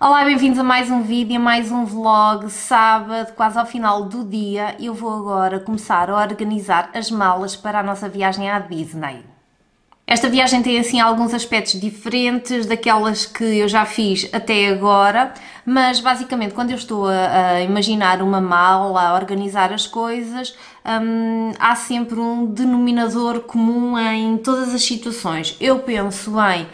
Olá, bem-vindos a mais um vídeo, a mais um vlog, sábado, quase ao final do dia. Eu vou agora começar a organizar as malas para a nossa viagem à Disney. Esta viagem tem assim alguns aspectos diferentes daquelas que eu já fiz até agora, mas basicamente quando eu estou a, a imaginar uma mala, a organizar as coisas, hum, há sempre um denominador comum em todas as situações. Eu penso em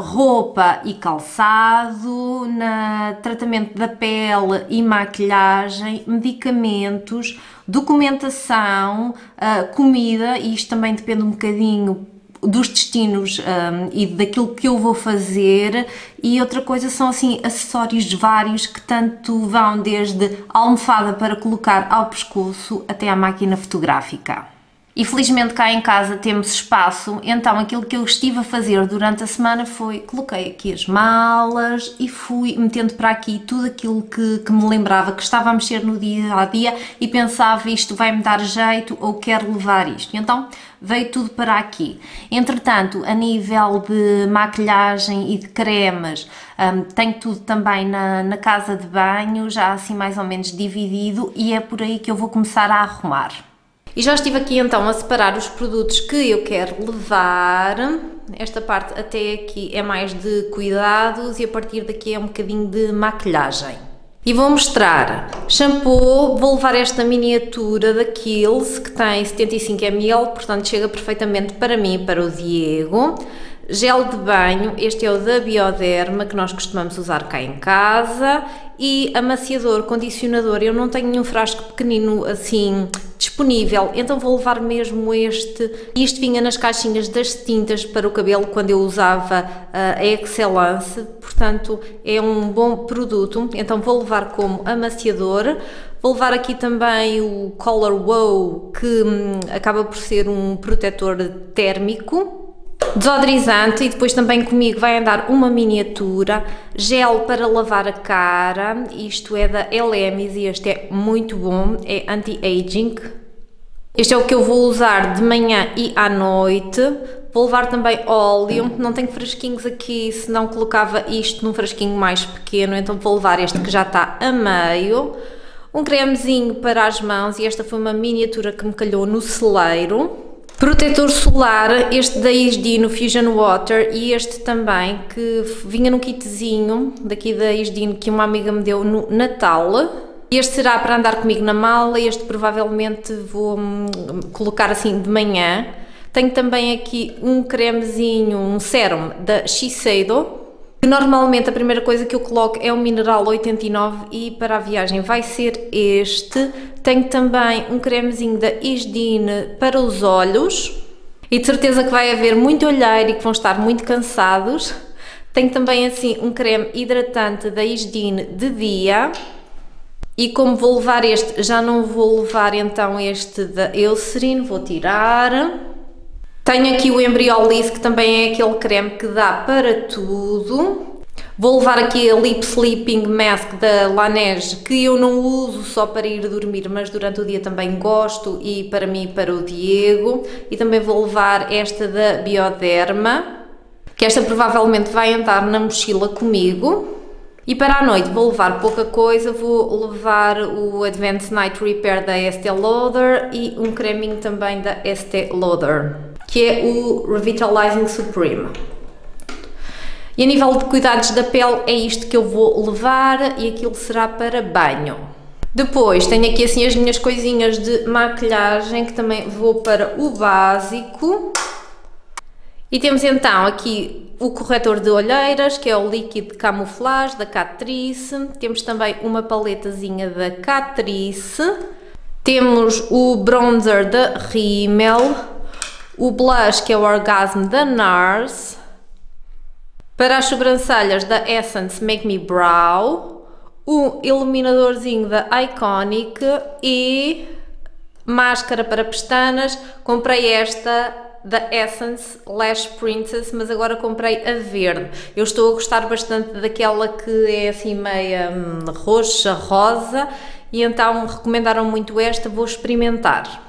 roupa e calçado, na tratamento da pele e maquilhagem, medicamentos, documentação, uh, comida, e isto também depende um bocadinho dos destinos um, e daquilo que eu vou fazer e outra coisa são assim acessórios vários que tanto vão desde a almofada para colocar ao pescoço até à máquina fotográfica. E felizmente cá em casa temos espaço, então aquilo que eu estive a fazer durante a semana foi coloquei aqui as malas e fui metendo para aqui tudo aquilo que, que me lembrava que estava a mexer no dia a dia e pensava isto vai me dar jeito ou quero levar isto. Então veio tudo para aqui. Entretanto, a nível de maquilhagem e de cremes, um, tenho tudo também na, na casa de banho, já assim mais ou menos dividido e é por aí que eu vou começar a arrumar. E já estive aqui então a separar os produtos que eu quero levar. Esta parte até aqui é mais de cuidados e a partir daqui é um bocadinho de maquilhagem. E vou mostrar shampoo, vou levar esta miniatura da Kiehl's que tem 75ml, portanto chega perfeitamente para mim e para o Diego. Gel de banho, este é o da Bioderma que nós costumamos usar cá em casa e amaciador, condicionador, eu não tenho nenhum frasco pequenino assim disponível, então vou levar mesmo este. Isto vinha nas caixinhas das tintas para o cabelo quando eu usava a Excellence, portanto é um bom produto, então vou levar como amaciador. Vou levar aqui também o Color Wow, que hum, acaba por ser um protetor térmico, desodorizante e depois também comigo vai andar uma miniatura, gel para lavar a cara, isto é da Elemis e este é muito bom, é anti-aging. Este é o que eu vou usar de manhã e à noite. Vou levar também óleo, não tenho frasquinhos aqui, senão colocava isto num frasquinho mais pequeno, então vou levar este que já está a meio. Um cremezinho para as mãos e esta foi uma miniatura que me calhou no celeiro. Protetor solar, este da Isdino Fusion Water e este também que vinha num kitzinho daqui da Isdino que uma amiga me deu no Natal. Este será para andar comigo na mala, este provavelmente vou hum, colocar assim de manhã. Tenho também aqui um cremezinho, um sérum da Shiseido, Normalmente a primeira coisa que eu coloco é o mineral 89 e para a viagem vai ser este. Tenho também um cremezinho da Isdine para os olhos e de certeza que vai haver muito olheiro e que vão estar muito cansados. Tenho também assim um creme hidratante da Isdine de dia. E como vou levar este, já não vou levar então este da Eucerin, vou tirar. Tenho aqui o Embryoliss, que também é aquele creme que dá para tudo. Vou levar aqui a Lip Sleeping Mask da Laneige, que eu não uso só para ir dormir, mas durante o dia também gosto e para mim para o Diego. E também vou levar esta da Bioderma, que esta provavelmente vai entrar na mochila comigo. E para a noite vou levar pouca coisa, vou levar o Advanced Night Repair da Estée Lauder e um creminho também da Estée Lauder que é o Revitalizing Supreme. E a nível de cuidados da pele é isto que eu vou levar e aquilo será para banho. Depois tenho aqui assim as minhas coisinhas de maquilhagem que também vou para o básico. E temos então aqui o corretor de olheiras, que é o líquido de camuflagem da Catrice. Temos também uma paletazinha da Catrice. Temos o bronzer da Rimmel, o blush que é o Orgasm da NARS, para as sobrancelhas da Essence Make Me Brow, o iluminadorzinho da Iconic e máscara para pestanas, comprei esta da Essence Lash Princess, mas agora comprei a verde. Eu estou a gostar bastante daquela que é assim meia hum, roxa, rosa, e então recomendaram muito esta, vou experimentar.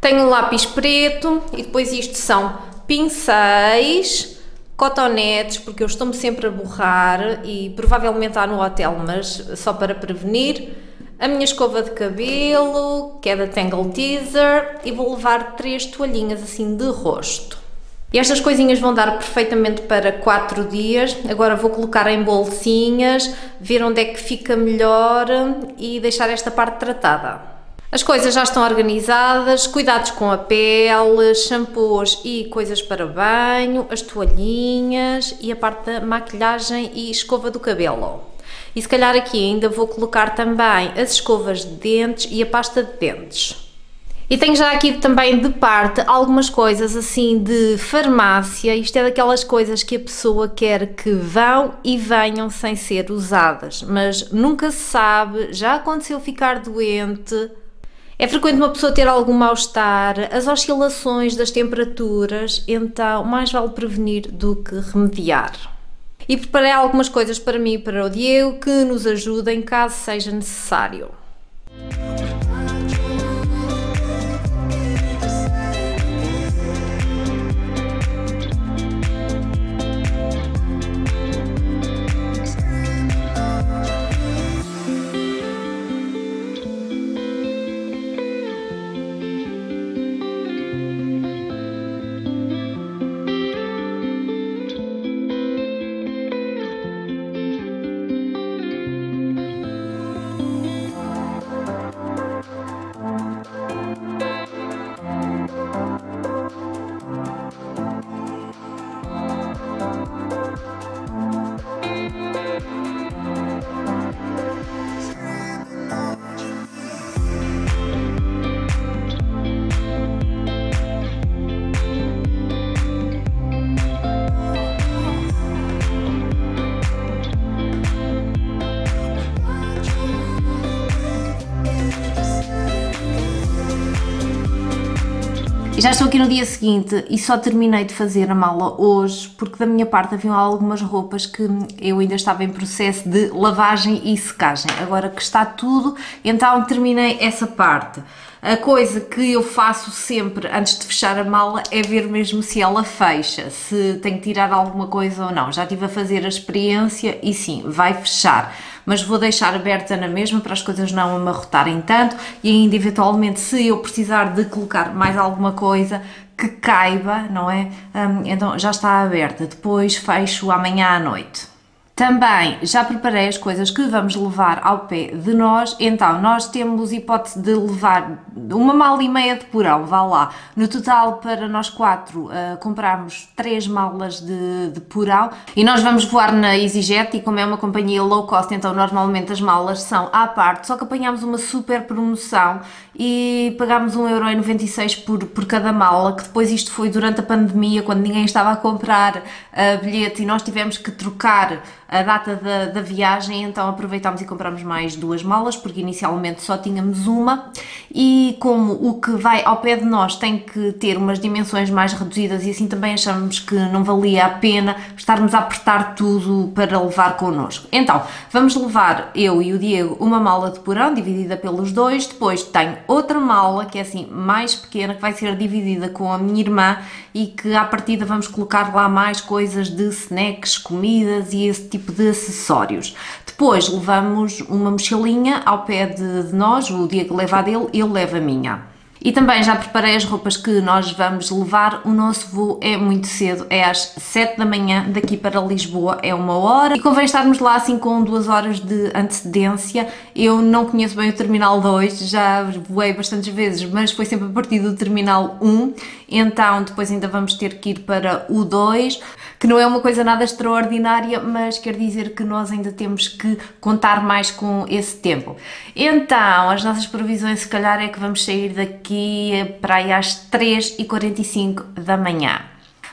Tenho um lápis preto e depois isto são pincéis, cotonetes, porque eu estou-me sempre a borrar e provavelmente há no hotel, mas só para prevenir. A minha escova de cabelo, que é da Tangle Teaser, e vou levar três toalhinhas assim de rosto. E estas coisinhas vão dar perfeitamente para 4 dias. Agora vou colocar em bolsinhas, ver onde é que fica melhor e deixar esta parte tratada. As coisas já estão organizadas, cuidados com a pele, shampoos e coisas para banho, as toalhinhas e a parte da maquilhagem e escova do cabelo. E se calhar aqui ainda vou colocar também as escovas de dentes e a pasta de dentes. E tenho já aqui também de parte algumas coisas assim de farmácia. Isto é daquelas coisas que a pessoa quer que vão e venham sem ser usadas, mas nunca se sabe, já aconteceu ficar doente. É frequente uma pessoa ter algum mal-estar, as oscilações das temperaturas, então mais vale prevenir do que remediar. E preparei algumas coisas para mim e para o Diego que nos ajudem caso seja necessário. Já estou aqui no dia seguinte e só terminei de fazer a mala hoje porque da minha parte haviam algumas roupas que eu ainda estava em processo de lavagem e secagem. Agora que está tudo, então terminei essa parte. A coisa que eu faço sempre antes de fechar a mala é ver mesmo se ela fecha, se tem que tirar alguma coisa ou não. Já estive a fazer a experiência e sim, vai fechar mas vou deixar aberta na mesma para as coisas não amarrotarem tanto e ainda eventualmente se eu precisar de colocar mais alguma coisa que caiba, não é? Um, então já está aberta, depois fecho amanhã à noite. Também já preparei as coisas que vamos levar ao pé de nós, então nós temos hipótese de levar uma mala e meia de porão, vá lá. No total, para nós quatro, uh, três malas de, de porão e nós vamos voar na EasyJet e como é uma companhia low cost, então normalmente as malas são à parte, só que apanhámos uma super promoção e pagámos 1,96€ por, por cada mala, que depois isto foi durante a pandemia, quando ninguém estava a comprar uh, bilhete e nós tivemos que trocar a data da, da viagem, então aproveitámos e compramos mais duas malas, porque inicialmente só tínhamos uma, e como o que vai ao pé de nós tem que ter umas dimensões mais reduzidas e assim também achamos que não valia a pena estarmos a apertar tudo para levar connosco. Então, vamos levar eu e o Diego uma mala de porão dividida pelos dois, depois tenho outra mala que é assim mais pequena que vai ser dividida com a minha irmã e que à partida vamos colocar lá mais coisas de snacks, comidas e esse tipo de acessórios. Depois levamos uma mochilinha ao pé de, de nós, o Diego leva a dele, ele leva a minha. E também já preparei as roupas que nós vamos levar. O nosso voo é muito cedo, é às 7 da manhã, daqui para Lisboa é uma hora. E convém estarmos lá assim com duas horas de antecedência. Eu não conheço bem o Terminal 2, já voei bastantes vezes, mas foi sempre a partir do Terminal 1. Então depois ainda vamos ter que ir para o 2 que não é uma coisa nada extraordinária, mas quer dizer que nós ainda temos que contar mais com esse tempo. Então, as nossas previsões, se calhar, é que vamos sair daqui para aí às 3h45 da manhã.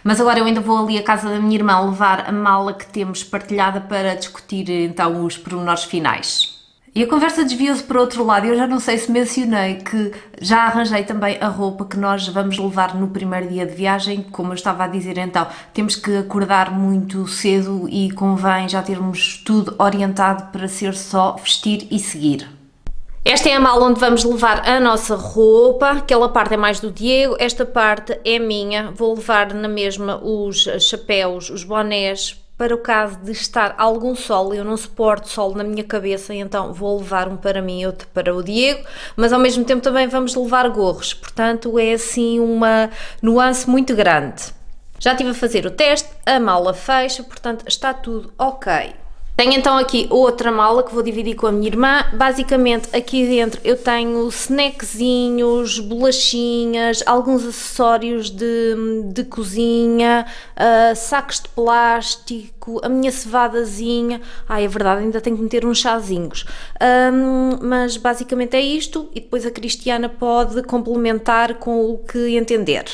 Mas agora eu ainda vou ali à casa da minha irmã levar a mala que temos partilhada para discutir então os pormenores finais. E a conversa desviou-se para outro lado. Eu já não sei se mencionei que já arranjei também a roupa que nós vamos levar no primeiro dia de viagem. Como eu estava a dizer, então temos que acordar muito cedo e convém já termos tudo orientado para ser só vestir e seguir. Esta é a mala onde vamos levar a nossa roupa, aquela parte é mais do Diego, esta parte é minha. Vou levar na mesma os chapéus, os bonés, para o caso de estar algum sol, eu não suporto sol na minha cabeça, então vou levar um para mim e outro para o Diego, mas ao mesmo tempo também vamos levar gorros, portanto é assim uma nuance muito grande. Já estive a fazer o teste, a mala fecha, portanto está tudo ok. Tenho então aqui outra mala que vou dividir com a minha irmã. Basicamente aqui dentro eu tenho snackzinhos, bolachinhas, alguns acessórios de, de cozinha, uh, sacos de plástico, a minha cevadazinha. Ai, é verdade, ainda tenho que meter uns chazinhos. Um, mas basicamente é isto e depois a Cristiana pode complementar com o que entender.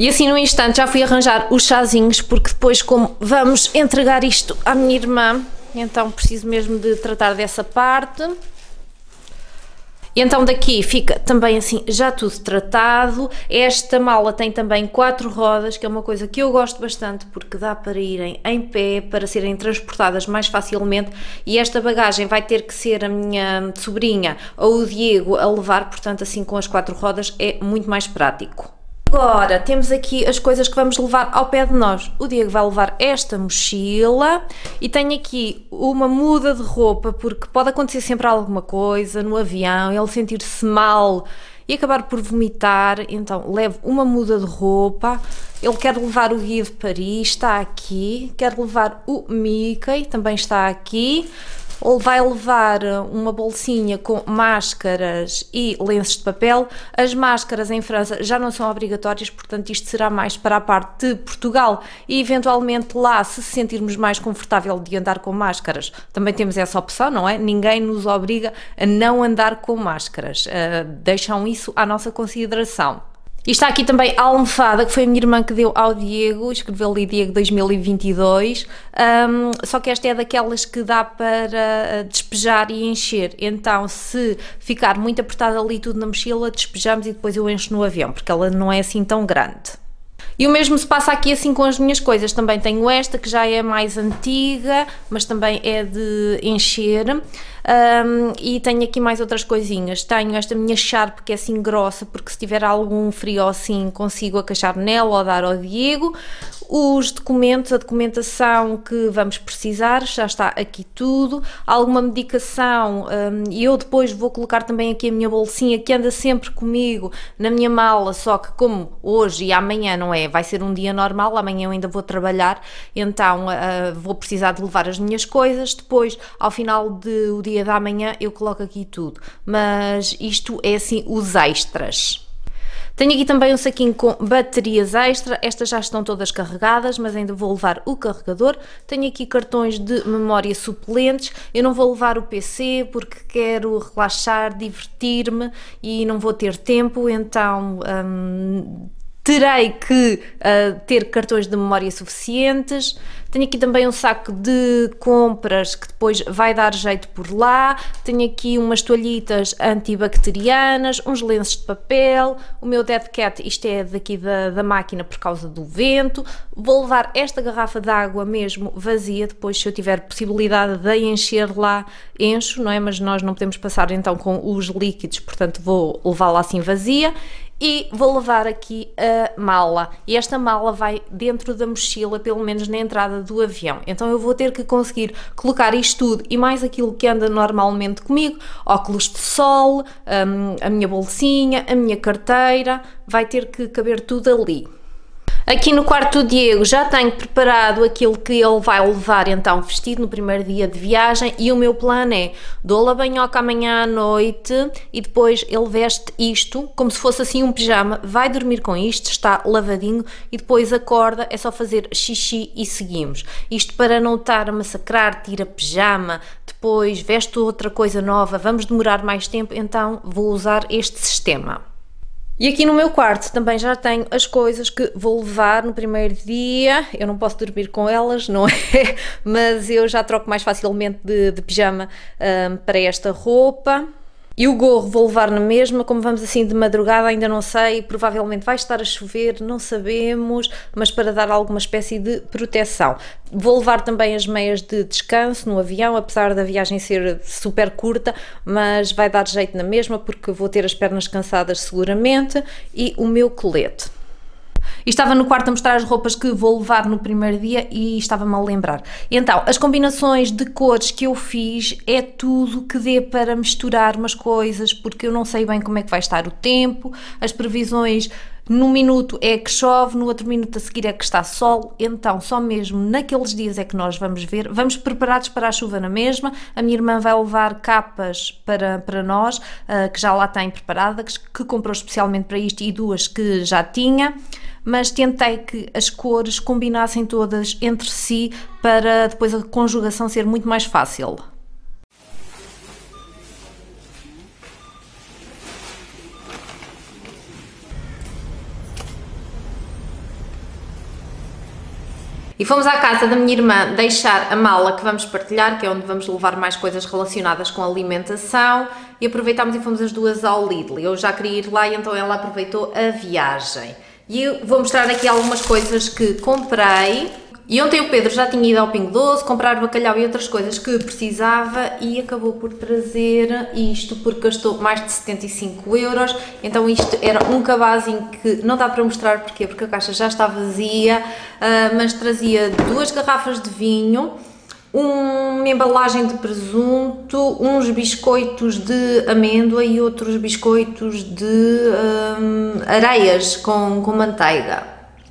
E assim no instante já fui arranjar os chazinhos porque depois como vamos entregar isto à minha irmã então preciso mesmo de tratar dessa parte. E então daqui fica também assim já tudo tratado. Esta mala tem também quatro rodas, que é uma coisa que eu gosto bastante porque dá para irem em pé, para serem transportadas mais facilmente. E esta bagagem vai ter que ser a minha sobrinha ou o Diego a levar, portanto assim com as quatro rodas é muito mais prático. Agora temos aqui as coisas que vamos levar ao pé de nós. O Diego vai levar esta mochila e tenho aqui uma muda de roupa porque pode acontecer sempre alguma coisa no avião, ele sentir-se mal e acabar por vomitar, então levo uma muda de roupa. Ele quer levar o guia de Paris, está aqui. Quer levar o Mickey, também está aqui ou vai levar uma bolsinha com máscaras e lenços de papel. As máscaras em França já não são obrigatórias, portanto, isto será mais para a parte de Portugal e eventualmente lá, se sentirmos mais confortável de andar com máscaras, também temos essa opção, não é? Ninguém nos obriga a não andar com máscaras, uh, deixam isso à nossa consideração. E está aqui também a almofada, que foi a minha irmã que deu ao Diego, escreveu ali Diego 2022, um, só que esta é daquelas que dá para despejar e encher, então se ficar muito apertada ali tudo na mochila, despejamos e depois eu encho no avião, porque ela não é assim tão grande. E o mesmo se passa aqui assim com as minhas coisas. Também tenho esta que já é mais antiga, mas também é de encher. Um, e tenho aqui mais outras coisinhas. Tenho esta minha Sharp que é assim grossa, porque se tiver algum frio assim consigo acaixar nela ou dar ao Diego. Os documentos, a documentação que vamos precisar, já está aqui tudo. Alguma medicação e eu depois vou colocar também aqui a minha bolsinha que anda sempre comigo na minha mala, só que como hoje e amanhã não é, vai ser um dia normal, amanhã eu ainda vou trabalhar, então uh, vou precisar de levar as minhas coisas. Depois, ao final do dia da manhã eu coloco aqui tudo, mas isto é assim os extras. Tenho aqui também um saquinho com baterias extra, estas já estão todas carregadas, mas ainda vou levar o carregador. Tenho aqui cartões de memória suplentes, eu não vou levar o PC porque quero relaxar, divertir-me e não vou ter tempo, então hum, terei que uh, ter cartões de memória suficientes. Tenho aqui também um saco de compras que depois vai dar jeito por lá. Tenho aqui umas toalhitas antibacterianas, uns lenços de papel, o meu Dead Cat, isto é daqui da, da máquina por causa do vento. Vou levar esta garrafa de água mesmo vazia, depois se eu tiver possibilidade de encher lá, encho, não é? Mas nós não podemos passar então com os líquidos, portanto vou levá-la assim vazia e vou levar aqui a mala. E esta mala vai dentro da mochila, pelo menos na entrada do avião. Então eu vou ter que conseguir colocar isto tudo e mais aquilo que anda normalmente comigo: óculos de sol, hum, a minha bolsinha, a minha carteira, vai ter que caber tudo ali. Aqui no quarto do Diego já tenho preparado aquilo que ele vai levar então vestido no primeiro dia de viagem e o meu plano é dou-lhe a banhoca amanhã à noite e depois ele veste isto como se fosse assim um pijama, vai dormir com isto, está lavadinho e depois acorda, é só fazer xixi e seguimos. Isto para não estar a massacrar, tira pijama, depois veste outra coisa nova, vamos demorar mais tempo, então vou usar este sistema. E aqui no meu quarto também já tenho as coisas que vou levar no primeiro dia. Eu não posso dormir com elas, não é? Mas eu já troco mais facilmente de, de pijama um, para esta roupa. E o gorro vou levar na mesma, como vamos assim de madrugada, ainda não sei, provavelmente vai estar a chover, não sabemos, mas para dar alguma espécie de proteção. Vou levar também as meias de descanso no avião, apesar da viagem ser super curta, mas vai dar jeito na mesma porque vou ter as pernas cansadas seguramente e o meu colete. E estava no quarto a mostrar as roupas que vou levar no primeiro dia e estava-me a lembrar. Então, as combinações de cores que eu fiz é tudo que dê para misturar umas coisas, porque eu não sei bem como é que vai estar o tempo, as previsões num minuto é que chove, no outro minuto a seguir é que está sol, então só mesmo naqueles dias é que nós vamos ver. Vamos preparados para a chuva na mesma. A minha irmã vai levar capas para, para nós, uh, que já lá têm preparadas, que comprou especialmente para isto e duas que já tinha mas tentei que as cores combinassem todas entre si para depois a conjugação ser muito mais fácil. E fomos à casa da minha irmã deixar a mala que vamos partilhar, que é onde vamos levar mais coisas relacionadas com alimentação, e aproveitámos e fomos as duas ao Lidl. Eu já queria ir lá e então ela aproveitou a viagem. E eu vou mostrar aqui algumas coisas que comprei. E ontem o Pedro já tinha ido ao Pingo Doce comprar bacalhau e outras coisas que precisava e acabou por trazer isto porque gastou mais de 75 euros. Então isto era um cabazinho que não dá para mostrar porquê, porque a caixa já está vazia, ah, mas trazia duas garrafas de vinho, uma embalagem de presunto, uns biscoitos de amêndoa e outros biscoitos de hum, areias com, com manteiga.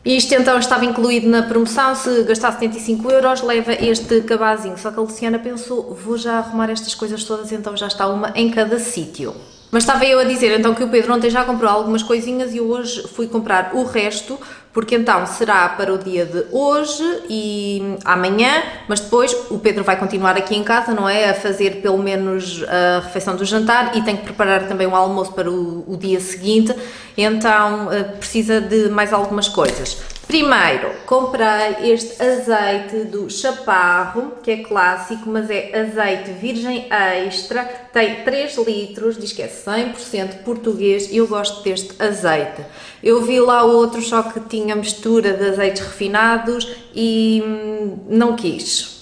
Isto então estava incluído na promoção, se gastar 75 euros leva este cabazinho, só que a Luciana pensou, vou já arrumar estas coisas todas, então já está uma em cada sítio. Mas estava eu a dizer então que o Pedro ontem já comprou algumas coisinhas e hoje fui comprar o resto, porque então será para o dia de hoje e amanhã, mas depois o Pedro vai continuar aqui em casa, não é? A fazer pelo menos a refeição do jantar e tem que preparar também o almoço para o, o dia seguinte, então eh, precisa de mais algumas coisas. Primeiro, comprei este azeite do Chaparro, que é clássico, mas é azeite virgem extra, tem 3 litros, diz que é 100% português e eu gosto deste azeite. Eu vi lá outro, só que tinha mistura de azeites refinados e hum, não quis.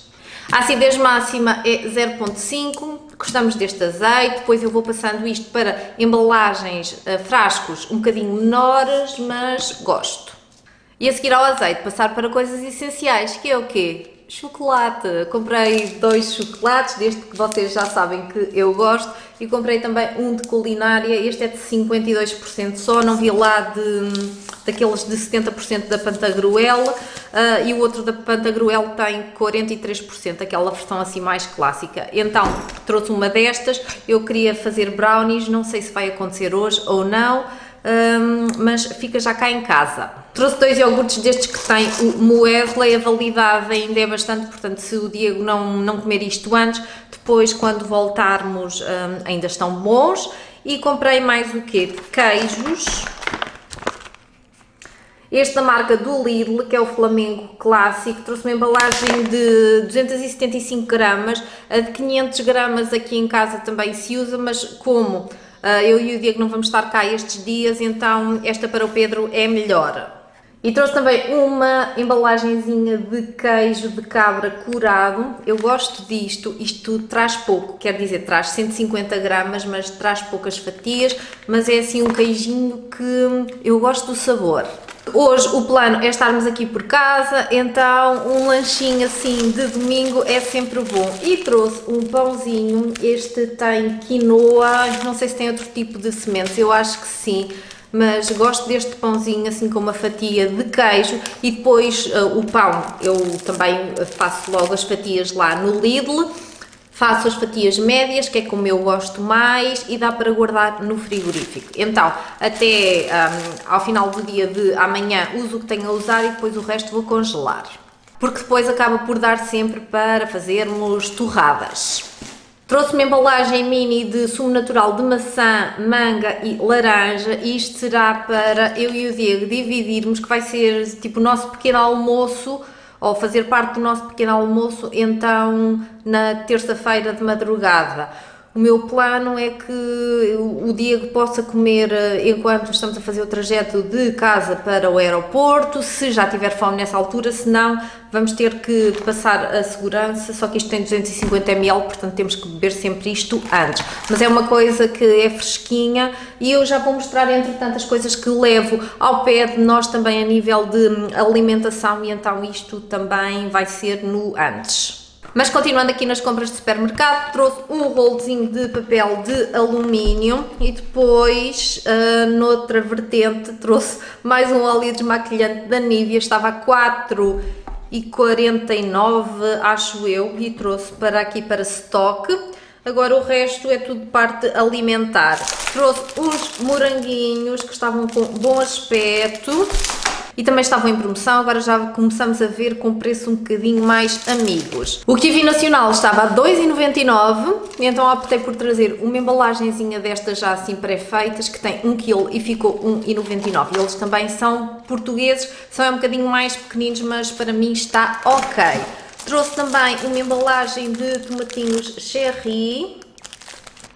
A acidez máxima é 0.5, gostamos deste azeite, depois eu vou passando isto para embalagens, eh, frascos um bocadinho menores, mas gosto. E a seguir ao azeite, passar para coisas essenciais, que é o quê? Chocolate. Comprei dois chocolates, deste que vocês já sabem que eu gosto, e comprei também um de culinária. Este é de 52% só, não vi lá de, daqueles de 70% da Pantagruel, uh, e o outro da Pantagruel tem 43%, aquela versão assim mais clássica. Então, trouxe uma destas, eu queria fazer brownies, não sei se vai acontecer hoje ou não, um, mas fica já cá em casa. Trouxe dois iogurtes destes que têm o Muesli, a validade ainda é bastante, portanto se o Diego não, não comer isto antes, depois quando voltarmos um, ainda estão bons. E comprei mais o quê? Queijos. Este da marca do Lidl, que é o Flamengo Clássico, trouxe uma embalagem de 275 gramas, a de 500 gramas aqui em casa também se usa, mas como ah, eu e o Diego não vamos estar cá estes dias, então esta para o Pedro é melhor. E trouxe também uma embalagenzinha de queijo de cabra curado. Eu gosto disto, isto traz pouco, quer dizer, traz 150 gramas, mas traz poucas fatias, mas é assim um queijinho que eu gosto do sabor. Hoje o plano é estarmos aqui por casa, então um lanchinho assim de domingo é sempre bom. E trouxe um pãozinho, este tem quinoa, não sei se tem outro tipo de sementes, eu acho que sim, mas gosto deste pãozinho assim com uma fatia de queijo e depois uh, o pão, eu também faço logo as fatias lá no Lidl Faço as fatias médias, que é como eu gosto mais, e dá para guardar no frigorífico. Então, até um, ao final do dia de amanhã uso o que tenho a usar e depois o resto vou congelar. Porque depois acaba por dar sempre para fazermos torradas. Trouxe uma embalagem mini de sumo natural de maçã, manga e laranja. Isto será para eu e o Diego dividirmos, que vai ser tipo o nosso pequeno almoço ou fazer parte do nosso pequeno almoço, então na terça-feira de madrugada. O meu plano é que o Diego possa comer eh, enquanto estamos a fazer o trajeto de casa para o aeroporto, se já tiver fome nessa altura, se não, vamos ter que passar a segurança, só que isto tem 250 ml, portanto temos que beber sempre isto antes. Mas é uma coisa que é fresquinha e eu já vou mostrar entre tantas coisas que levo ao pé de nós também a nível de alimentação e então isto também vai ser no antes. Mas continuando aqui nas compras de supermercado, trouxe um rolozinho de papel de alumínio e depois, uh, noutra vertente, trouxe mais um óleo desmaquilhante da Nivea, estava a 4 e 49 acho eu e trouxe para aqui para stock. Agora o resto é tudo parte alimentar. Trouxe uns moranguinhos que estavam com bom aspecto e também estavam em promoção, agora já começamos a ver com preço um bocadinho mais amigos. O kiwi nacional estava a 2,99, então optei por trazer uma embalagenzinha destas já assim pré-feitas, que tem 1 kg e ficou 1,99. Eles também são portugueses, são um bocadinho mais pequeninos, mas para mim está ok. Trouxe também uma embalagem de tomatinhos cherry,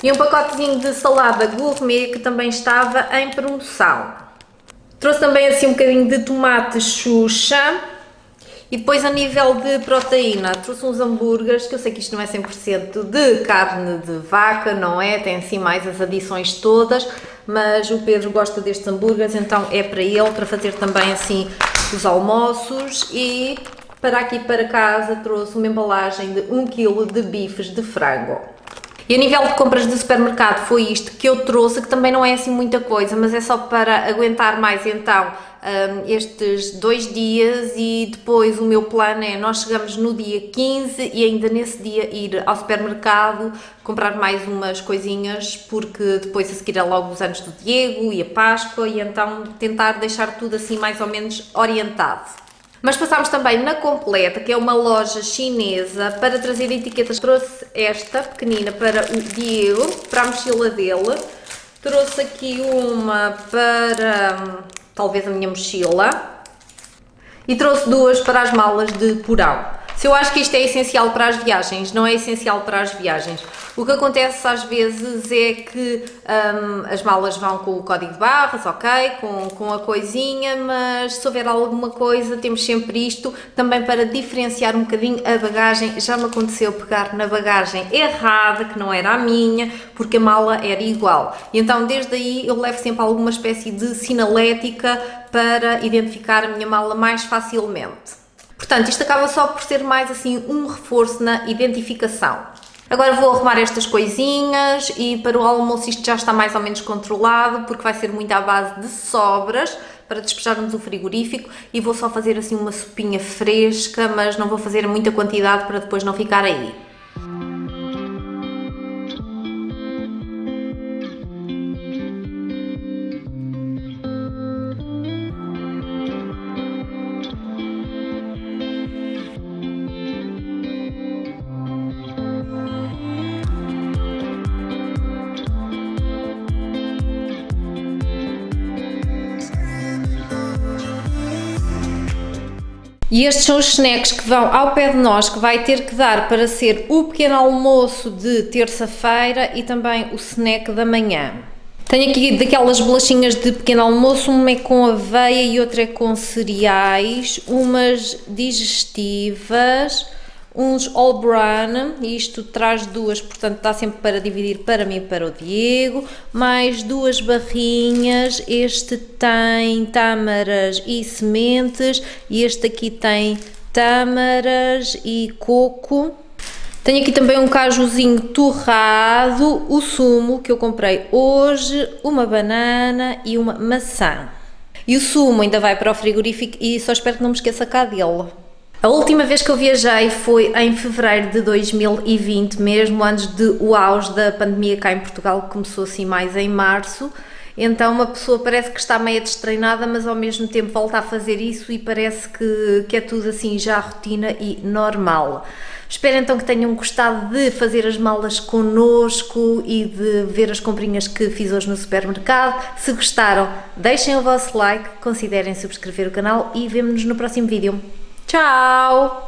e um pacotezinho de salada gourmet que também estava em promoção. Trouxe também assim um bocadinho de tomate xuxa. E depois a nível de proteína, trouxe uns hambúrgueres, que eu sei que isto não é 100% de carne de vaca, não é? Tem assim mais as adições todas, mas o Pedro gosta destes hambúrgueres, então é para ele, para fazer também assim os almoços. E para aqui para casa trouxe uma embalagem de 1 kg de bifes de frango. E a nível de compras de supermercado foi isto que eu trouxe, que também não é assim muita coisa, mas é só para aguentar mais então um, estes dois dias e depois o meu plano é nós chegamos no dia 15 e ainda nesse dia ir ao supermercado comprar mais umas coisinhas porque depois a seguir é logo os anos do Diego e a Páscoa e então tentar deixar tudo assim mais ou menos orientado. Mas passámos também na Completa, que é uma loja chinesa, para trazer etiquetas. Trouxe esta pequenina para o Diego, para a mochila dele. Trouxe aqui uma para talvez a minha mochila. E trouxe duas para as malas de porão. Se eu acho que isto é essencial para as viagens, não é essencial para as viagens. O que acontece às vezes é que um, as malas vão com o código de barras, ok, com, com a coisinha, mas se houver alguma coisa, temos sempre isto também para diferenciar um bocadinho a bagagem. Já me aconteceu pegar na bagagem errada, que não era a minha, porque a mala era igual. E então, desde aí, eu levo sempre alguma espécie de sinalética para identificar a minha mala mais facilmente. Portanto, isto acaba só por ser mais assim um reforço na identificação. Agora vou arrumar estas coisinhas e para o almoço isto já está mais ou menos controlado porque vai ser muito à base de sobras para despejarmos o frigorífico e vou só fazer assim uma sopinha fresca, mas não vou fazer muita quantidade para depois não ficar aí. E estes são os snacks que vão ao pé de nós, que vai ter que dar para ser o pequeno almoço de terça-feira e também o snack da manhã. Tenho aqui daquelas bolachinhas de pequeno almoço, uma é com aveia e outra é com cereais, umas digestivas, uns All Brown, isto traz duas, portanto dá sempre para dividir para mim e para o Diego, mais duas barrinhas, este tem tâmaras e sementes, e este aqui tem tâmaras e coco. Tenho aqui também um cajuzinho torrado, o sumo que eu comprei hoje, uma banana e uma maçã. E o sumo ainda vai para o frigorífico e só espero que não me esqueça cá dele. A última vez que eu viajei foi em fevereiro de 2020, mesmo antes de o auge da pandemia cá em Portugal, que começou assim mais em março. Então uma pessoa parece que está meio destreinada, mas ao mesmo tempo volta a fazer isso e parece que, que é tudo assim já rotina e normal. Espero então que tenham gostado de fazer as malas connosco e de ver as comprinhas que fiz hoje no supermercado. Se gostaram, deixem o vosso like, considerem subscrever o canal e vemo-nos no próximo vídeo. Tchau!